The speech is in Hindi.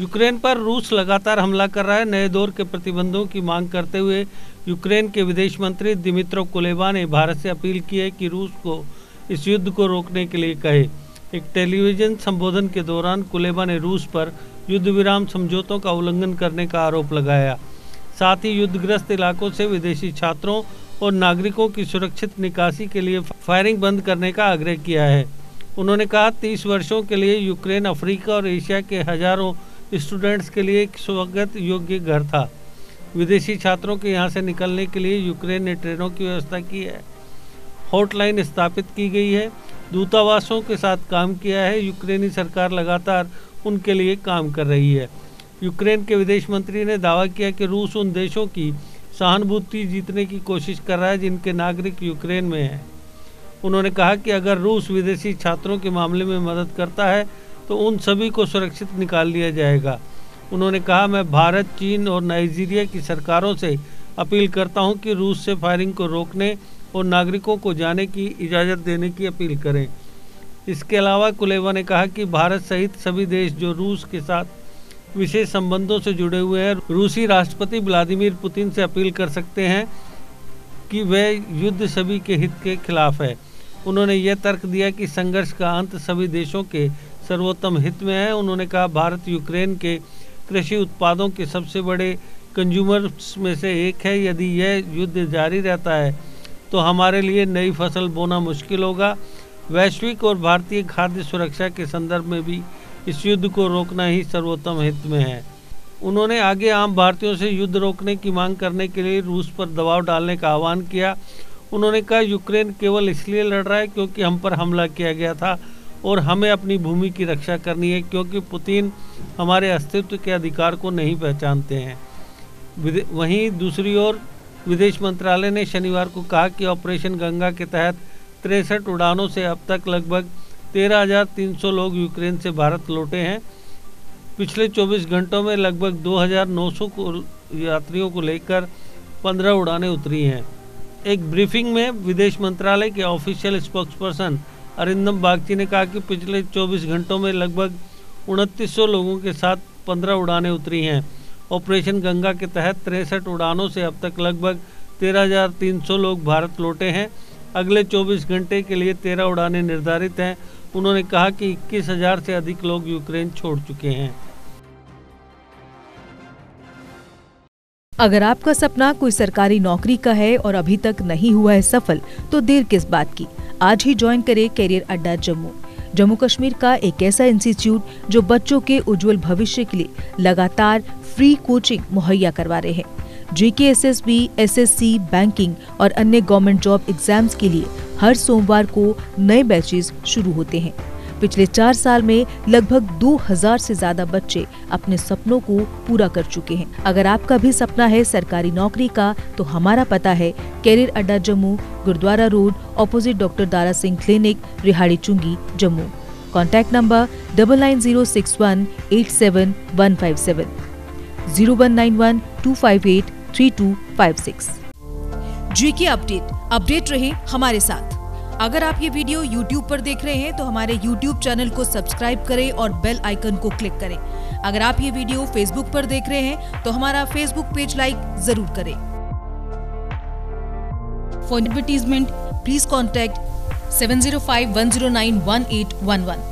यूक्रेन पर रूस लगातार हमला कर रहा है। नए दौर के प्रतिबंधों की मांग करते हुए यूक्रेन के विदेश मंत्री दिमित्रो कुलेबा ने भारत से अपील की है कि रूस को इस युद्ध को रोकने के लिए कहे। एक टेलीविज़न संबोधन के दौरान कुलेबा ने रूस पर युद्ध विराम समझौतों का उल्लंघन करने का आरोप लगाया। साथ ही युद्धग्रस्त इलाकों से विदेशी छात्रों और नागरिकों की सुरक्षित निकासी के लिए फायरिंग बंद करने का आग्रह किया है। उन्होंने कहा, तीस वर्षों के लिए यूक्रेन अफ्रीका और एशिया के हज़ारों स्टूडेंट्स के लिए एक स्वागत योग्य घर था। विदेशी छात्रों के यहाँ से निकलने के लिए यूक्रेन ने ट्रेनों की व्यवस्था की है। हॉटलाइन स्थापित की गई है। दूतावासों के साथ काम किया है। यूक्रेनी सरकार लगातार उनके लिए काम कर रही है। यूक्रेन के विदेश मंत्री ने दावा किया कि रूस उन देशों की सहानुभूति जीतने की कोशिश कर रहा है जिनके नागरिक यूक्रेन में हैं। उन्होंने कहा कि अगर रूस विदेशी छात्रों के मामले में मदद करता है तो उन सभी को सुरक्षित निकाल लिया जाएगा। उन्होंने कहा, मैं भारत, चीन और नाइजीरिया की सरकारों से अपील करता हूँ कि रूस से फायरिंग को रोकने और नागरिकों को जाने की इजाज़त देने की अपील करें। इसके अलावा कुलेवा ने कहा कि भारत सहित सभी देश जो रूस के साथ विशेष संबंधों से जुड़े हुए हैं, रूसी राष्ट्रपति व्लादिमीर पुतिन से अपील कर सकते हैं कि वह युद्ध सभी के हित के खिलाफ है। उन्होंने यह तर्क दिया कि संघर्ष का अंत सभी देशों के सर्वोत्तम हित में है। उन्होंने कहा, भारत यूक्रेन के कृषि उत्पादों के सबसे बड़े कंज्यूमर्स में से एक है। यदि यह युद्ध जारी रहता है तो हमारे लिए नई फ़सल बोना मुश्किल होगा। वैश्विक और भारतीय खाद्य सुरक्षा के संदर्भ में भी इस युद्ध को रोकना ही सर्वोत्तम हित में है। उन्होंने आगे आम भारतीयों से युद्ध रोकने की मांग करने के लिए रूस पर दबाव डालने का आह्वान किया। उन्होंने कहा, यूक्रेन केवल इसलिए लड़ रहा है क्योंकि हम पर हमला किया गया था और हमें अपनी भूमि की रक्षा करनी है क्योंकि पुतिन हमारे अस्तित्व के अधिकार को नहीं पहचानते हैं। वहीं दूसरी ओर विदेश मंत्रालय ने शनिवार को कहा कि ऑपरेशन गंगा के तहत तिरसठ उड़ानों से अब तक लगभग 13,300 लोग यूक्रेन से भारत लौटे हैं। पिछले 24 घंटों में लगभग 2,900 को यात्रियों को लेकर 15 उड़ानें उतरी हैं। एक ब्रीफिंग में विदेश मंत्रालय के ऑफिशियल स्पोक्सपर्सन अरिंदम बागची ने कहा कि पिछले 24 घंटों में लगभग उनतीस लोगों के साथ 15 उड़ानें उतरी हैं। ऑपरेशन गंगा के तहत तिरसठ उड़ानों से अब तक लगभग 13,300 लोग भारत लौटे हैं। अगले 24 घंटे के लिए 13 उड़ानें निर्धारित हैं। उन्होंने कहा कि 21,000 से अधिक लोग यूक्रेन छोड़ चुके हैं। अगर आपका सपना कोई सरकारी नौकरी का है और अभी तक नहीं हुआ है सफल तो देर किस बात की? आज ही ज्वाइन करें कैरियर अड्डा जम्मू। जम्मू कश्मीर का एक ऐसा इंस्टीट्यूट जो बच्चों के उज्जवल भविष्य के लिए लगातार फ्री कोचिंग मुहैया करवा रहे हैं। J K S S B S S C banking और अन्य गवर्नमेंट जॉब एग्ज़ाम्स के लिए हर सोमवार को नए बैचेस शुरू होते हैं। पिछले चार साल में लगभग 2000 से ज़्यादा बच्चे अपने सपनों को पूरा कर चुके हैं। अगर आपका भी सपना है सरकारी नौकरी का तो हमारा पता है कैरियर अड्डा Jammu, Gurudwara road opposite doctor Dara Singh clinic Rehari Chungi, Jammu. Contact number double nine zero six one eight seven one five seven zero one nine one two five eight three two five six G K update update रहे हमारे साथ। अगर आप ये वीडियो YouTube पर देख रहे हैं तो हमारे YouTube चैनल को सब्सक्राइब करें और बेल आइकन को क्लिक करें। अगर आप ये वीडियो Facebook पर देख रहे हैं तो हमारा Facebook पेज लाइक ज़रूर करें। For advertisement please contact seven zero five one zero nine one eight one one